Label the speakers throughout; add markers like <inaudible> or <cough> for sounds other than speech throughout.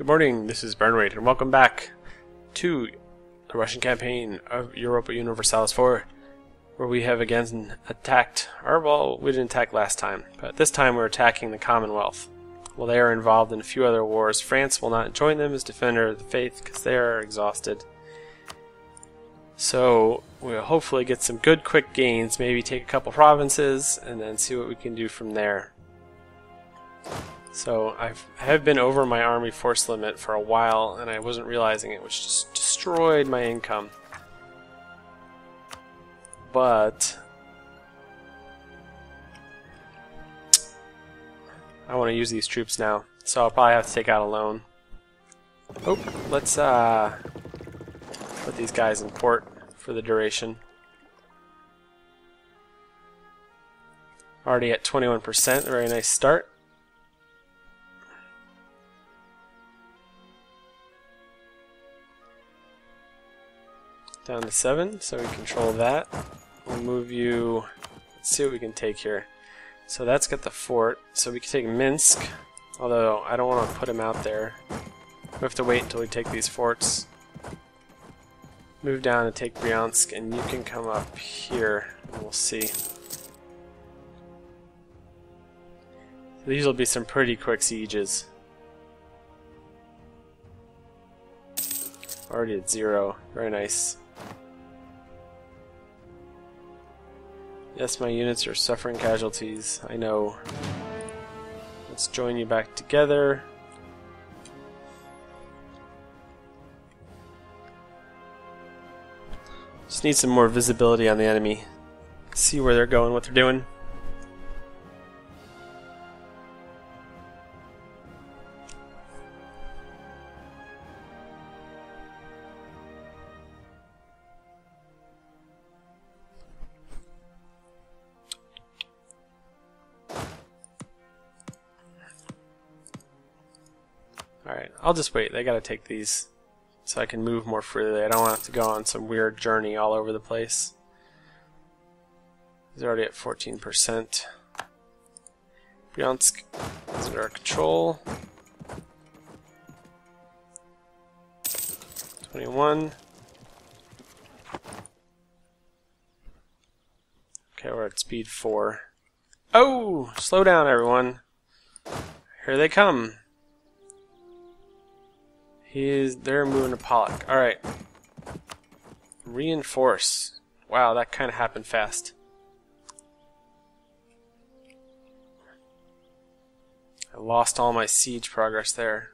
Speaker 1: Good morning, this is Burnrate, and welcome back to the Russian campaign of Europa Universalis 4, where we have again attacked, or well, we didn't attack last time, but this time we're attacking the Commonwealth. While they are involved in a few other wars, France will not join them as defender of the faith because they are exhausted. So we'll hopefully get some good quick gains, maybe take a couple provinces, and then see what we can do from there. So I've, I have been over my army force limit for a while, and I wasn't realizing it, which just destroyed my income. But I want to use these troops now, so I'll probably have to take out a loan. Oh, let's uh, put these guys in port for the duration. Already at 21%, very nice start. Down to 7, so we control that. We'll move you... Let's see what we can take here. So that's got the fort, so we can take Minsk, although I don't want to put him out there. We have to wait until we take these forts. Move down and take Bryansk, and you can come up here, and we'll see. These will be some pretty quick sieges. Already at zero. Very nice. Yes, my units are suffering casualties. I know. Let's join you back together. Just need some more visibility on the enemy. See where they're going, what they're doing. I'll just wait. They gotta take these so I can move more freely. I don't have to go on some weird journey all over the place. He's already at 14%. Bryansk is under control. 21. Okay, we're at speed 4. Oh! Slow down, everyone. Here they come. He is. They're moving to Polotsk. All right. Reinforce. Wow, that kind of happened fast. I lost all my siege progress there.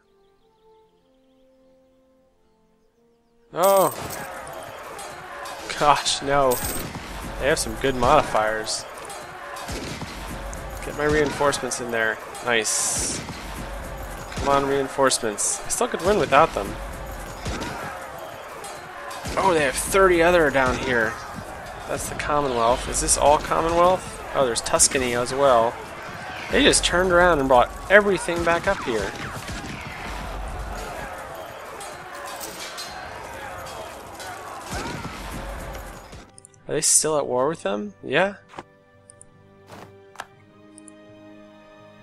Speaker 1: Oh. Gosh, no. They have some good modifiers. Get my reinforcements in there. Nice. Come on, reinforcements. I still could win without them. Oh, they have 30 other down here. That's the Commonwealth. Is this all Commonwealth? Oh, there's Tuscany as well. They just turned around and brought everything back up here. Are they still at war with them? Yeah?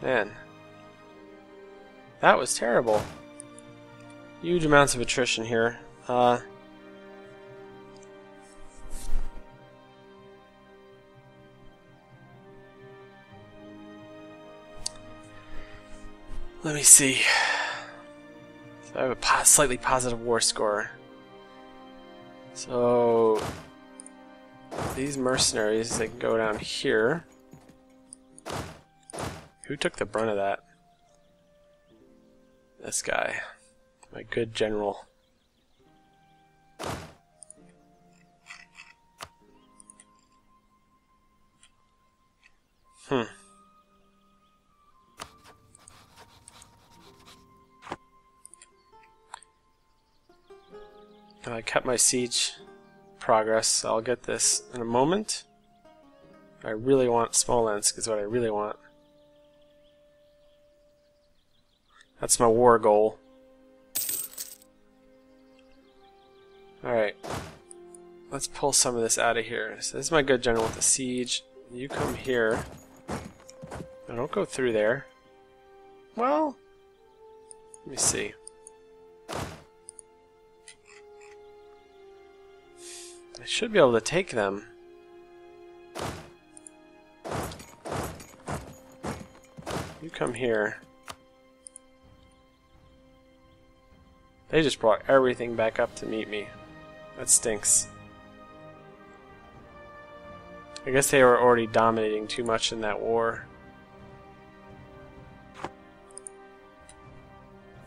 Speaker 1: Man, that was terrible. Huge amounts of attrition here. Uh, let me see. So I have a po slightly positive war score. So these mercenaries, they can go down here. Who took the brunt of that? This guy. My good general. Hmm. I kept my siege progress. I'll get this in a moment. I really want Smolensk is what I really want. That's my war goal. Alright. Let's pull some of this out of here. So this is my good general with the siege. You come here. I don't go through there. Well, let me see. I should be able to take them. You come here. They just brought everything back up to meet me. That stinks. I guess they were already dominating too much in that war.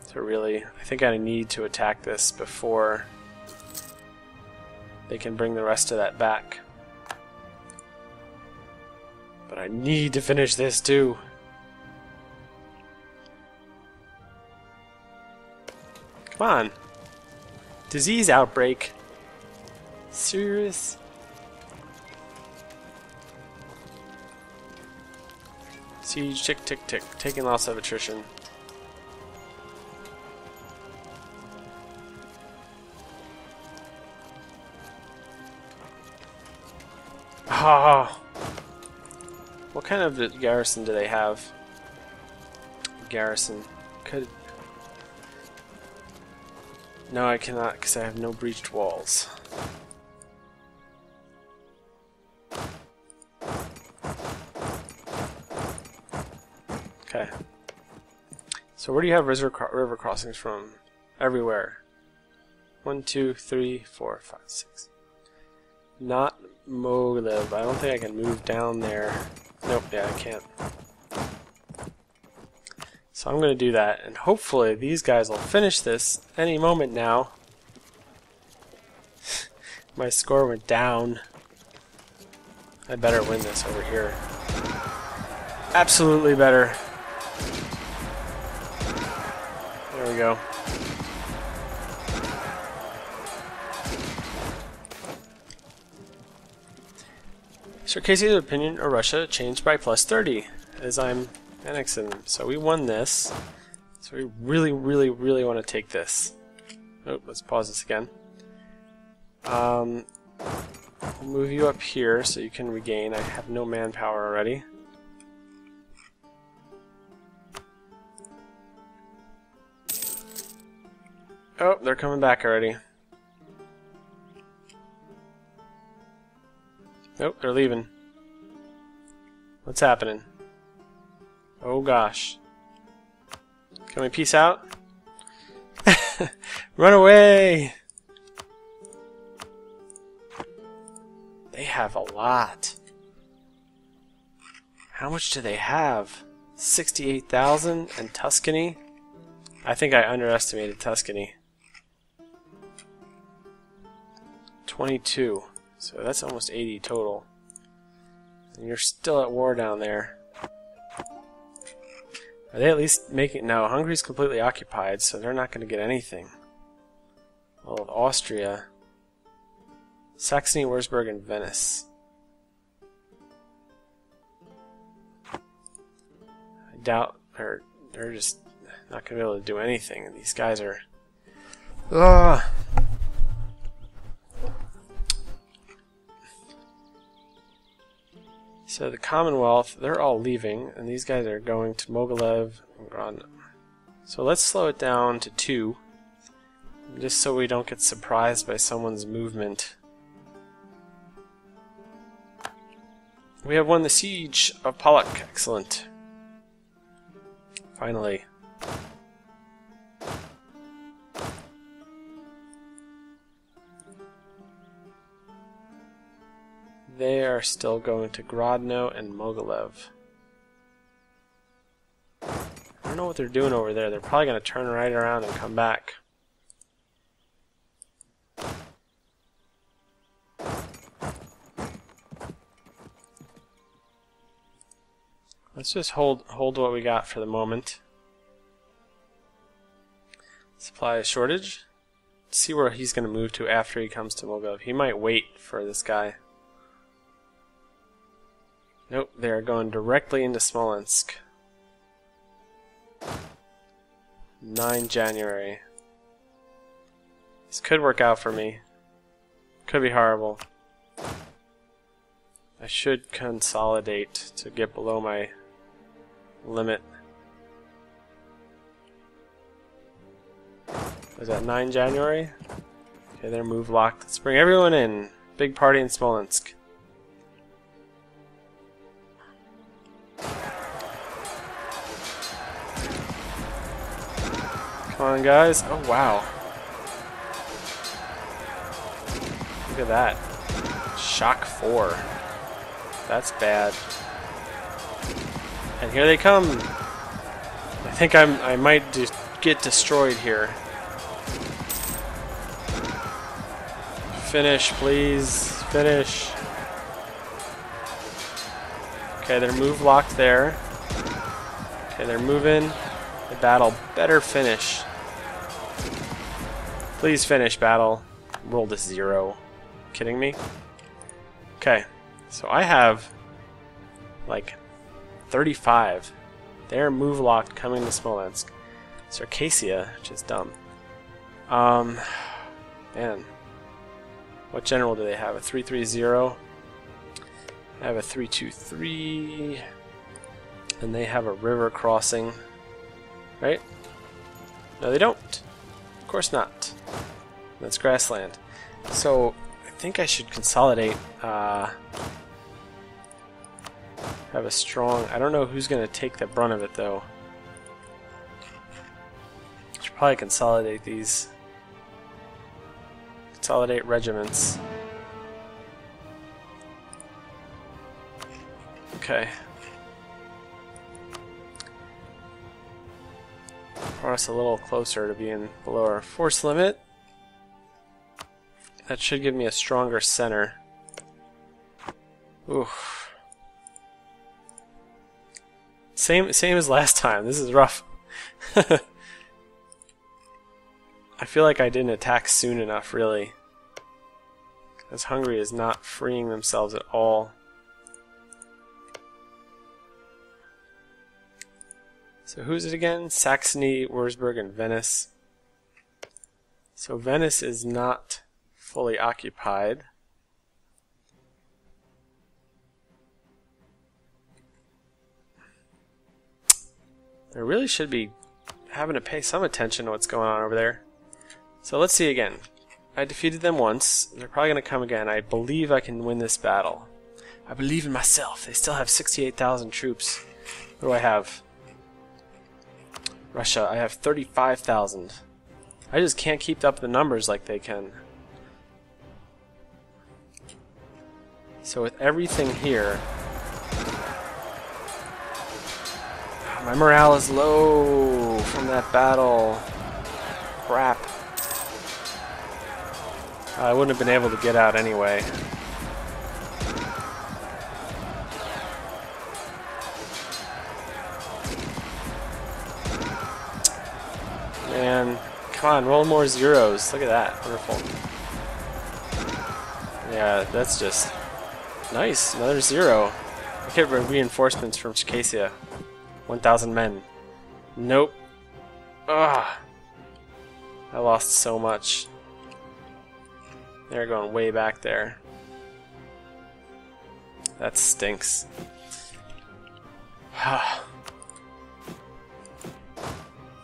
Speaker 1: To really, I think I need to attack this before they can bring the rest of that back. But I need to finish this too. Come on. Disease outbreak. Serious? Siege, tick, tick, tick. Taking loss of attrition. Ah. What kind of garrison do they have? Garrison. Could no, I cannot because I have no breached walls. Okay. So where do you have river, river crossings from? Everywhere. One, two, three, four, five, six. Not Mogilev. I don't think I can move down there. Nope, yeah, I can't. So I'm going to do that, and hopefully these guys will finish this any moment now. <laughs> My score went down. I better win this over here. Absolutely better. There we go. Circassia's opinion of Russia changed by plus 30, as I'm annexing them. So we won this. So we really, really, really want to take this. Oh, let's pause this again. Um, we'll move you up here so you can regain. I have no manpower already. Oh, they're coming back already. Nope, they're leaving. What's happening? Oh gosh. Can we peace out? <laughs> Run away! They have a lot. How much do they have? 68,000 and Tuscany? I think I underestimated Tuscany. 22. So that's almost 80 total. And you're still at war down there. Are they at least making... No, Hungary's completely occupied, so they're not going to get anything. Well, Austria... Saxony, Wurzburg, and Venice. I doubt they're, they're just not going to be able to do anything. These guys are... Ugh. So the Commonwealth, they're all leaving, and these guys are going to Mogilev and Grodno. So let's slow it down to two, just so we don't get surprised by someone's movement. We have won the siege of Polotsk. Excellent. Finally. They are still going to Grodno and Mogilev. I don't know what they're doing over there. They're probably going to turn right around and come back. Let's just hold hold what we got for the moment. Supply shortage. Let's see where he's going to move to after he comes to Mogilev. He might wait for this guy. Nope, they are going directly into Smolensk. 9 January. This could work out for me. Could be horrible. I should consolidate to get below my limit. Was that 9 January? Okay, they're move locked. Let's bring everyone in. Big party in Smolensk. Come on, guys. Oh, wow. Look at that. Shock 4. That's bad. And here they come. I think I'm I might just get destroyed here. Finish, please. Finish. Okay, they're move locked there. Okay, they're moving. The battle better finish. Please finish battle. Roll to zero. Kidding me? Okay, so I have like 35. They're move locked coming to Smolensk. Circassia, which is dumb. Um, man. What general do they have? A 330? I have a 323. And they have a river crossing. Right? No, they don't. Of course not. That's grassland. So, I think I should consolidate. Uh, have a strong... I don't know who's going to take the brunt of it, though. Should probably consolidate these. Consolidate regiments. Okay. Brought us a little closer to being below our force limit. That should give me a stronger center. Oof. Same same as last time. This is rough. <laughs> I feel like I didn't attack soon enough, really. Because Hungary is not freeing themselves at all. So who's it again? Saxony, Wurzburg, and Venice. So Venice is not fully occupied. I really should be having to pay some attention to what's going on over there. So let's see again. I defeated them once. They're probably going to come again. I believe I can win this battle. I believe in myself. They still have 68,000 troops. What do I have? Russia, I have 35,000. I just can't keep up the numbers like they can. So with everything here, my morale is low from that battle. Crap. I wouldn't have been able to get out anyway. Man, come on, roll more zeros. Look at that. Wonderful. Yeah, that's just nice. Another zero. Get reinforcements from Circassia. 1,000 men. Nope. Ugh. I lost so much. They're going way back there. That stinks. <sighs>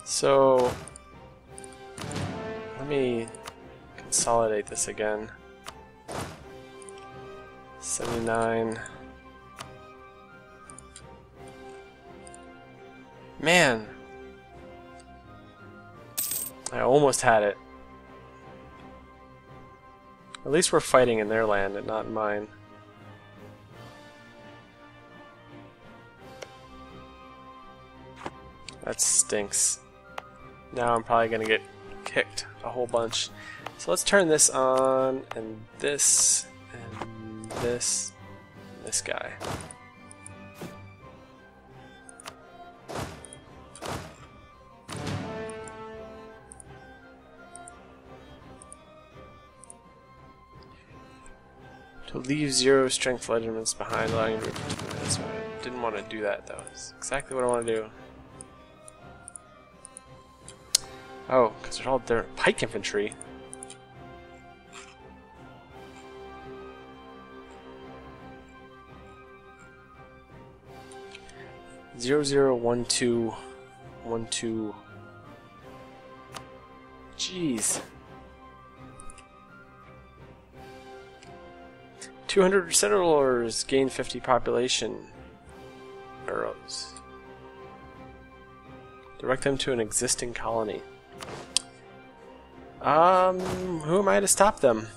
Speaker 1: so, let me consolidate this again. 79. Man! I almost had it. At least we're fighting in their land and not in mine. That stinks. Now I'm probably gonna get kicked a whole bunch. So let's turn this on, and this, this, this guy. To leave zero strength regiments behind, allowing you to I didn't want to do that though. It's exactly what I want to do. Oh, because they're all they're pike infantry. Zero zero one two one two. Jeez. 200 settlers gain 50 population. Arrows. Direct them to an existing colony. Um, who am I to stop them?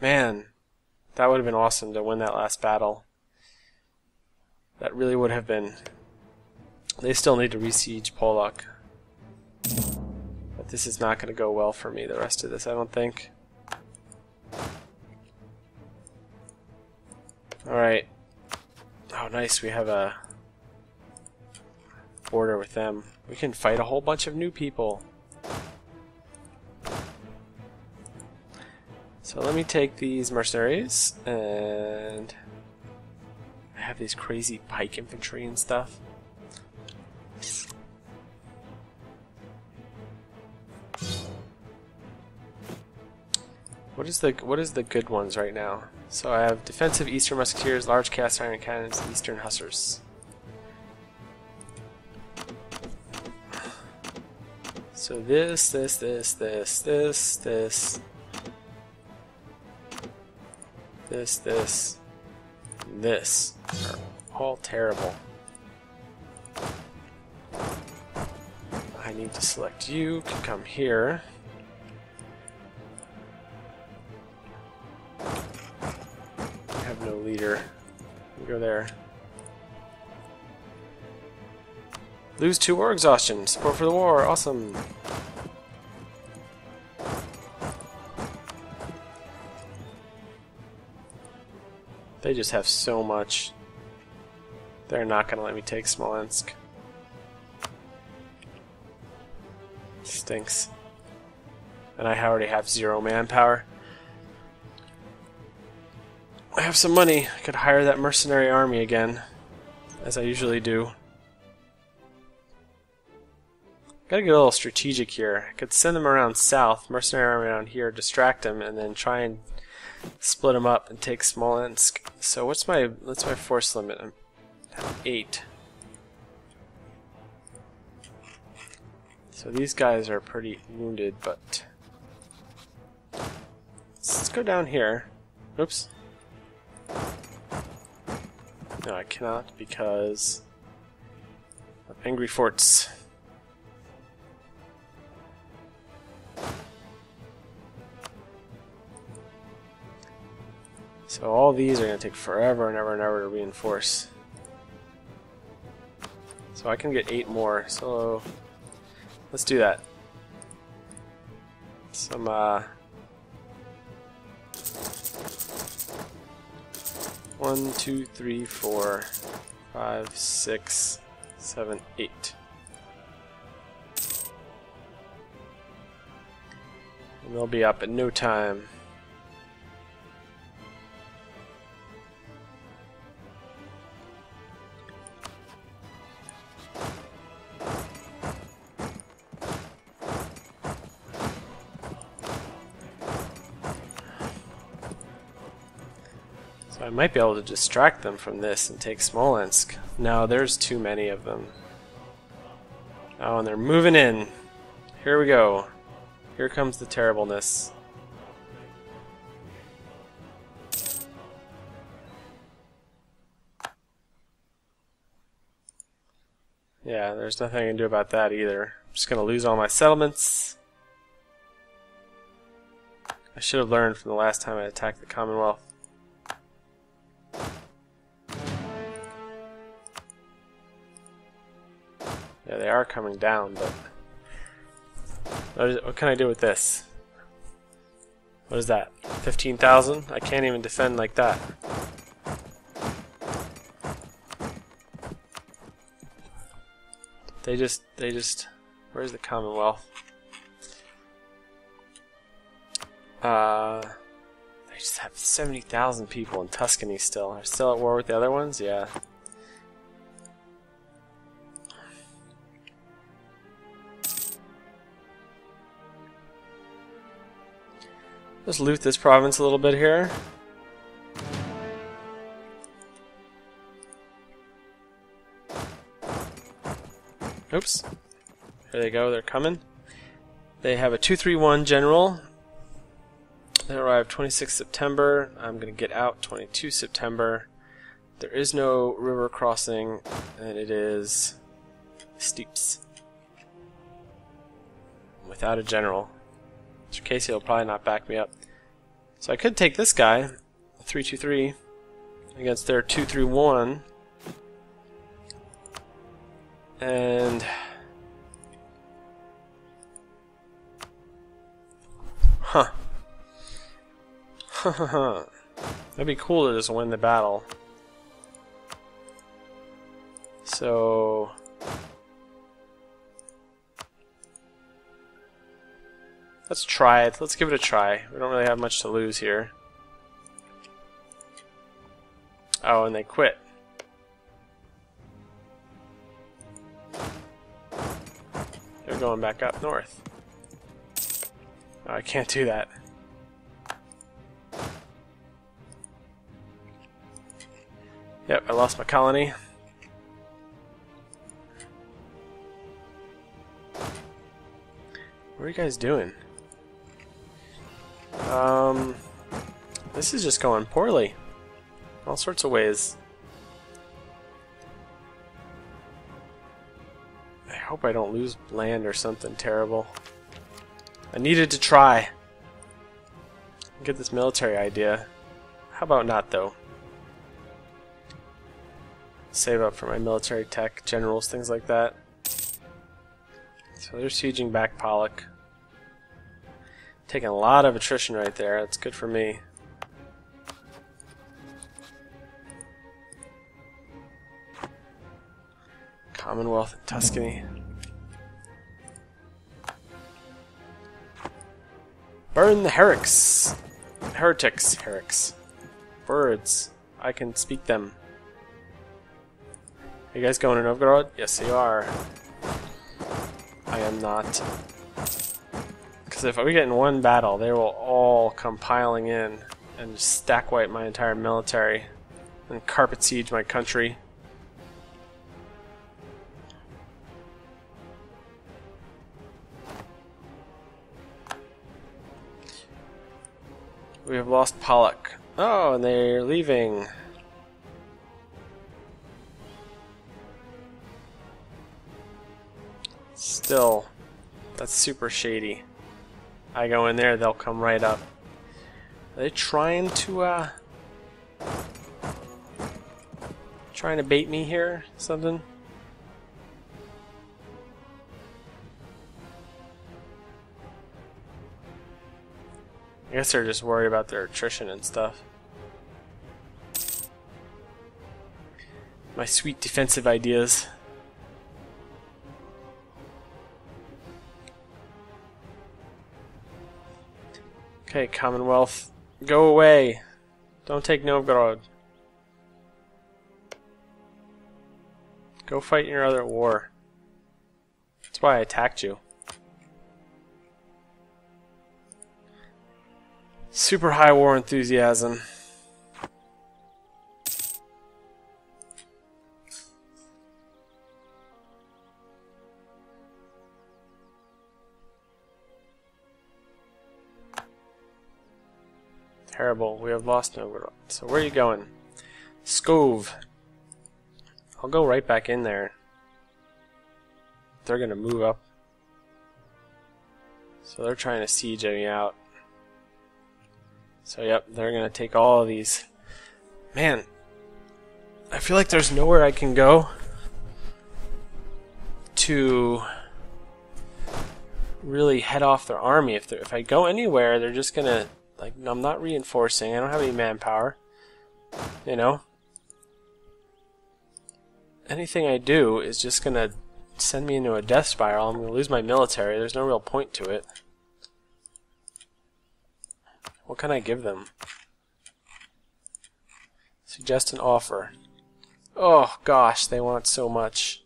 Speaker 1: Man, that would have been awesome to win that last battle. That really would have been. They still need to resiege Polotsk. But this is not going to go well for me, the rest of this, I don't think. Alright. Oh, nice, we have a border with them. We can fight a whole bunch of new people. So let me take these mercenaries, and I have these crazy pike infantry and stuff. What is the what is the good ones right now? So I have defensive Eastern Musketeers, large cast iron cannons, Eastern Hussars. So this, this, this, this, this, this, this, this, this are all terrible. I need to select you, can come here. I have no leader. Go there. Lose two war exhaustion. Support for the war. Awesome. They just have so much. They're not going to let me take Smolensk. Stinks. And I already have zero manpower. I have some money. I could hire that mercenary army again, as I usually do. Gotta get a little strategic here. I could send them around south, mercenary army around here, distract them, and then try and split them up and take Smolensk. So what's my what's my force limit? I'm eight. So these guys are pretty wounded, but let's go down here. Oops. No, I cannot because of angry forts. So all these are going to take forever and ever and ever to reinforce. So I can get eight more, so let's do that. Some, uh... One, two, three, four, five, six, seven, eight. And they'll be up in no time. Might be able to distract them from this and take Smolensk. No, there's too many of them. Oh, and they're moving in. Here we go. Here comes the terribleness. Yeah, there's nothing I can do about that either. I'm just going to lose all my settlements. I should have learned from the last time I attacked the Commonwealth. Yeah, they are coming down, but... What, is, what can I do with this? What is that? 15,000? I can't even defend like that. They just, they just... Where's the Commonwealth? Uh... They just have 70,000 people in Tuscany still. Are still at war with the other ones? Yeah. Let's loot this province a little bit here. Oops. There they go, they're coming. They have a 231 general. They arrived 26 September. I'm going to get out 22 September. There is no river crossing, and it is steeps. Without a general. Casey will probably not back me up. So I could take this guy, 323, against their 231. And Huh. <laughs> That'd be cool to just win the battle. So... Let's try it. Let's give it a try. We don't really have much to lose here. Oh, and they quit. They're going back up north. Oh, I can't do that. Yep, I lost my colony. What are you guys doing? Um, this is just going poorly. All sorts of ways. I hope I don't lose land or something terrible. I needed to try. Get this military idea. How about not, though? Save up for my military tech, generals, things like that. So they're sieging back Polotsk. Taking a lot of attrition right there. That's good for me. Commonwealth and Tuscany. Burn the heretics! Heretics, heretics. Birds. I can speak them. Are you guys going to Novgorod? Yes, you are. I am not. Because if we get in one battle, they will all come piling in and stack wipe my entire military and carpet siege my country. We have lost Polotsk. Oh, and they're leaving. Still, that's super shady. I go in there, they'll come right up. Are they trying to, uh... Trying to bait me here? Something? I guess they're just worried about their attrition and stuff. My sweet defensive ideas. Okay, Commonwealth, go away. Don't take Novgorod. Go fight your other war. That's why I attacked you. Super high war enthusiasm. Terrible. We have lost Novgorod. So where are you going? Pskov. I'll go right back in there. They're gonna move up. So they're trying to siege me out. So yep, they're gonna take all of these. Man, I feel like there's nowhere I can go to really head off their army. If if I go anywhere, they're just gonna like I'm not reinforcing. I don't have any manpower. You know, anything I do is just gonna send me into a death spiral. I'm gonna lose my military. There's no real point to it. What can I give them? Suggest an offer. Oh gosh, they want so much.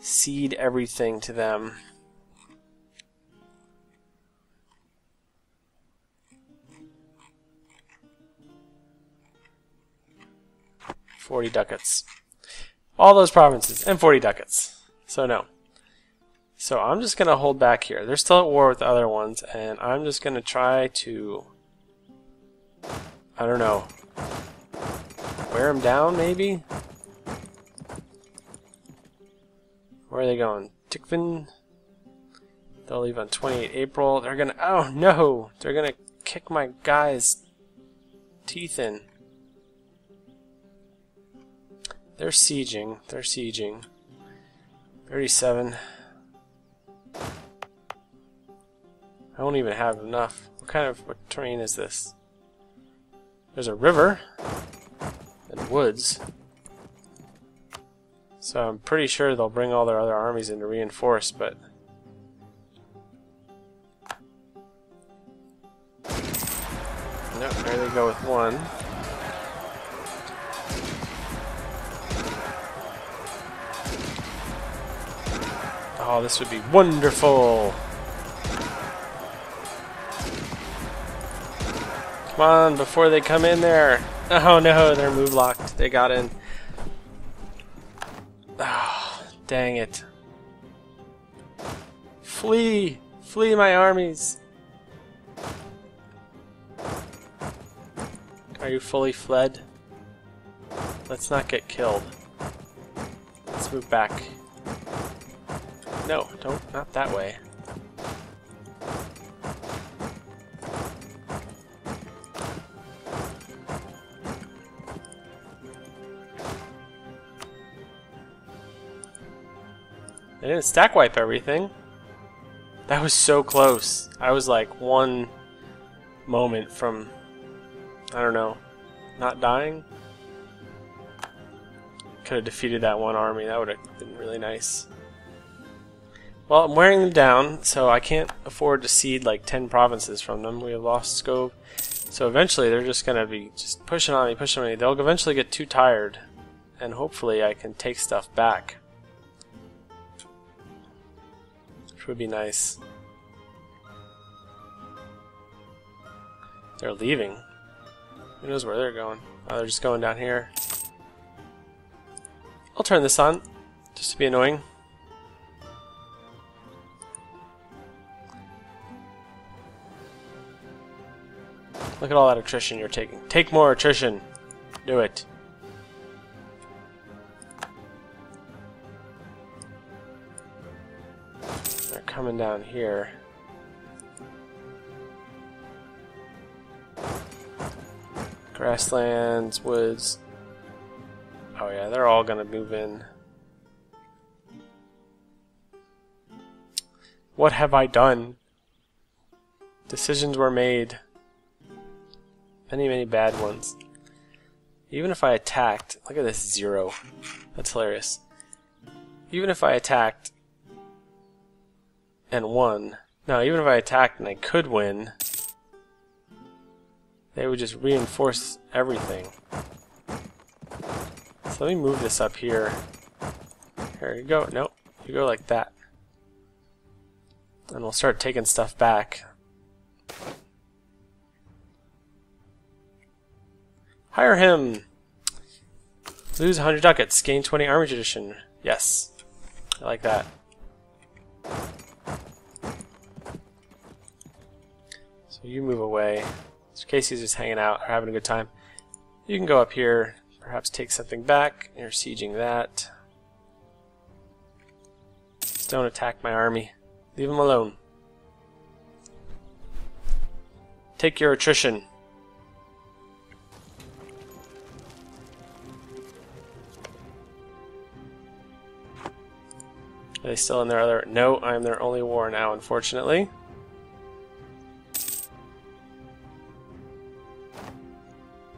Speaker 1: Cede everything to them. Forty ducats. All those provinces and forty ducats. So no. So I'm just going to hold back here. They're still at war with the other ones, and I'm just going to try to... I don't know. Wear them down, maybe? Where are they going? Tikhvin? They'll leave on 28 April. They're gonna... Oh, no! They're gonna kick my guy's teeth in. They're sieging. They're sieging. 37. I don't even have enough. What kind of what terrain is this? There's a river and woods. So I'm pretty sure they'll bring all their other armies in to reinforce, but... Nope, there they go with one. Oh, this would be wonderful! Come on, before they come in there! Oh no, they're move locked. They got in. Oh, dang it. Flee! Flee my armies! Are you fully fled? Let's not get killed. Let's move back. No, don't, not that way. I didn't stack wipe everything. That was so close. I was like one moment from, I don't know, not dying. Could have defeated that one army. That would have been really nice. Well, I'm wearing them down, so I can't afford to cede like 10 provinces from them. We have lost scope. So eventually they're just going to be just pushing on me, pushing on me. They'll eventually get too tired, and hopefully I can take stuff back. Which would be nice. They're leaving. Who knows where they're going? Oh, they're just going down here. I'll turn this on, just to be annoying. Look at all that attrition you're taking. Take more attrition. Do it. They're coming down here. Grasslands, woods. Oh yeah, they're all gonna move in. What have I done? Decisions were made. Many, many bad ones. Even if I attacked, look at this zero. That's hilarious. Even if I attacked and won, no, even if I attacked and I could win, they would just reinforce everything. So let me move this up here. Here you go. Nope. You go like that. And we'll start taking stuff back. Hire him! Lose 100 ducats. Gain 20 army tradition. Yes. I like that. So you move away. So Casey's just hanging out or having a good time. You can go up here, perhaps take something back. You're sieging that. Just don't attack my army. Leave them alone. Take your attrition. Are they still in their other... No, I'm their only war now, unfortunately.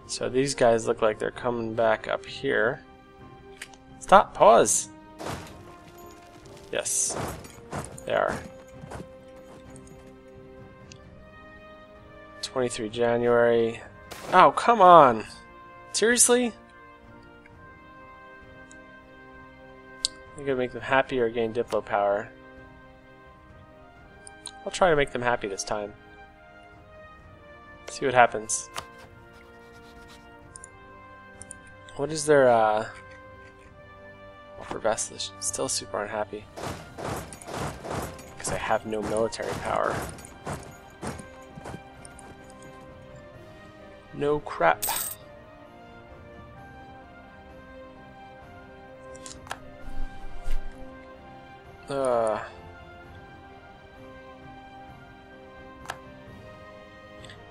Speaker 1: So these guys look like they're coming back up here. Stop! Pause! Yes. They are. 23 January. Oh, come on! Seriously? I'm gonna make them happy or gain Diplo power. I'll try to make them happy this time. See what happens. What is their, uh... Well, for Vestlish, still super unhappy. because I have no military power. No crap. Uh...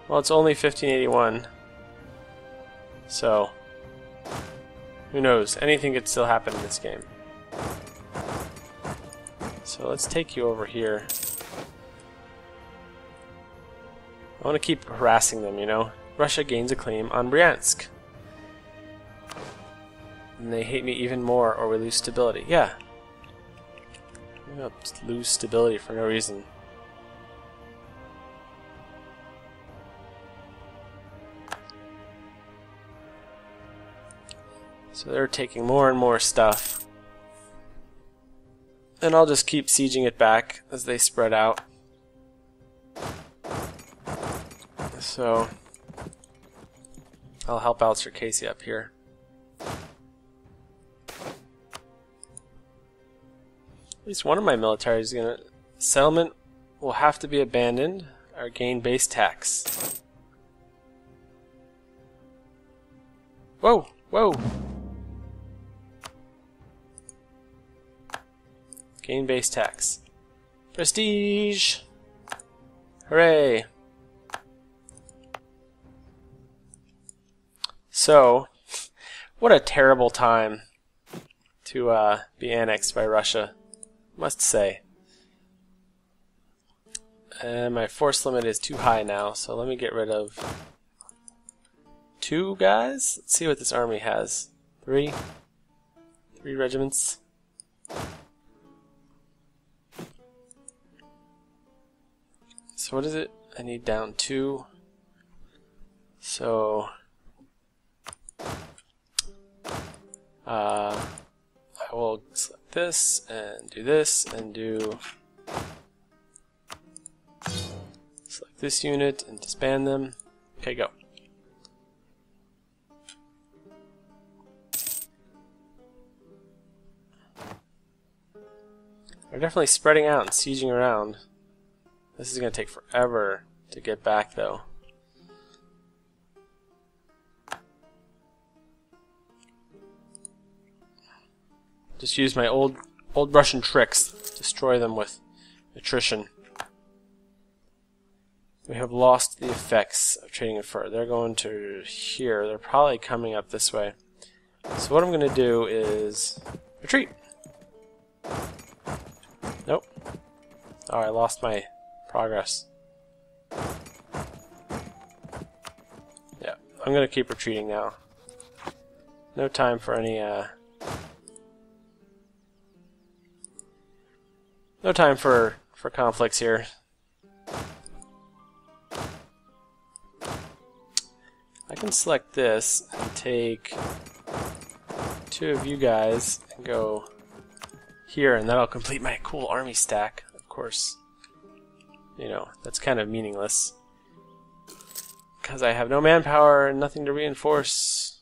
Speaker 1: Well, it's only 1581. So, who knows? Anything could still happen in this game. So let's take you over here. I want to keep harassing them, you know? Russia gains a claim on Bryansk. And they hate me even more or we lose stability. Yeah. Lose stability for no reason. So they're taking more and more stuff. And I'll just keep sieging it back as they spread out. So I'll help out Circassia up here. Least one of my military is gonna settlement will have to be abandoned or gain base tax. Whoa, whoa. Gain base tax. Prestige! Hooray! So, what a terrible time to uh, be annexed by Russia, must say. And my force limit is too high now, so let me get rid of two guys. Let's see what this army has. Three? Three regiments. So what is it? I need down two. So uh, I will this and do this and do select this unit and disband them. Okay, go. They're definitely spreading out and sieging around. This is going to take forever to get back, though. Just use my old old Russian tricks. Destroy them with attrition. We have lost the effects of trading in fur. They're going to here. They're probably coming up this way. So what I'm going to do is retreat. Nope. Oh, I lost my progress. Yeah, I'm gonna keep retreating now. No time for any, uh... No time for, for conflicts here. I can select this and take two of you guys and go here, and that'll complete my cool army stack, of course you know, that's kind of meaningless. Because I have no manpower and nothing to reinforce.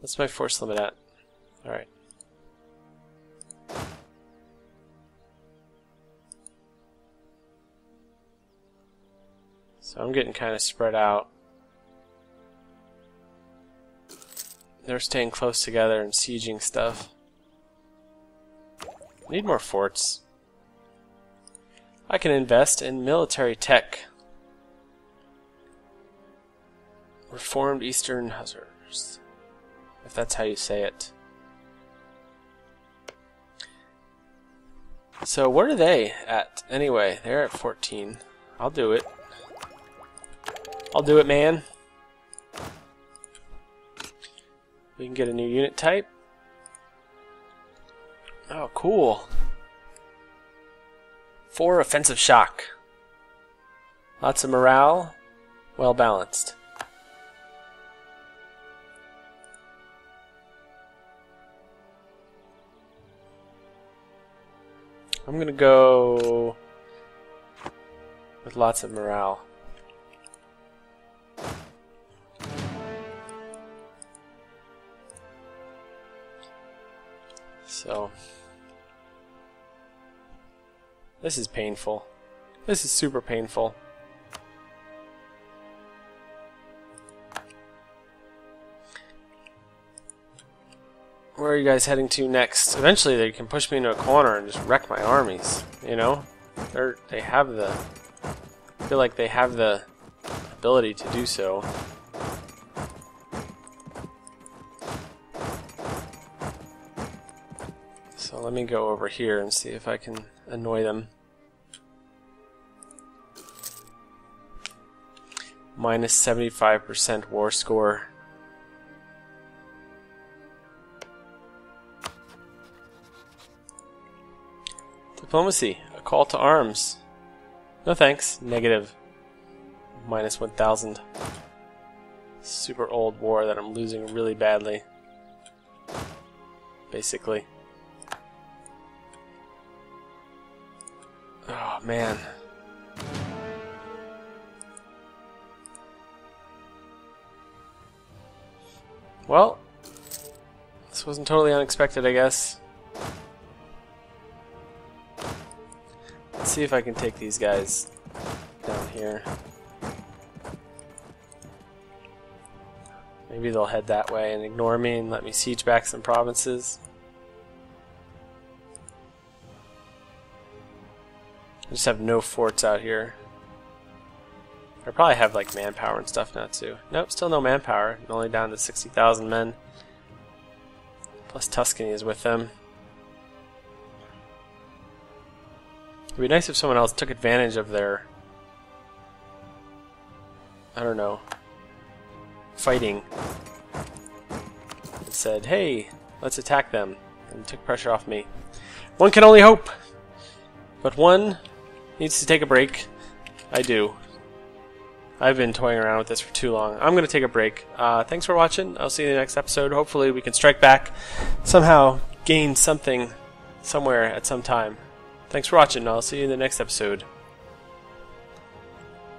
Speaker 1: What's my force limit at? Alright. So I'm getting kind of spread out. They're staying close together and sieging stuff. Need more forts. I can invest in military tech. Reformed Eastern Hussars. If that's how you say it. So what are they at anyway? They're at 14. I'll do it. I'll do it, man. We can get a new unit type. Oh, cool. Four offensive shock. Lots of morale. Well balanced. I'm gonna go with lots of morale. So This is painful. This is super painful. Where are you guys heading to next? Eventually they can push me into a corner and just wreck my armies, you know? They're, they have the... I feel like they have the ability to do so. Me go over here and see if I can annoy them. Minus 75% war score. Diplomacy, a call to arms. No thanks, negative. Minus 1000. Super old war that I'm losing really badly. Basically. Oh, man. Well, this wasn't totally unexpected, I guess. Let's see if I can take these guys down here. Maybe they'll head that way and ignore me and let me siege back some provinces. I just have no forts out here. I probably have like manpower and stuff now too. Nope, still no manpower. I'm only down to 60,000 men. Plus Tuscany is with them. It'd be nice if someone else took advantage of their... I don't know. Fighting. And said, hey, let's attack them. And took pressure off me. One can only hope! But one needs to take a break. I do. I've been toying around with this for too long. I'm going to take a break. Uh, thanks for watching. I'll see you in the next episode. Hopefully we can strike back, somehow gain something somewhere at some time. Thanks for watching. I'll see you in the next episode.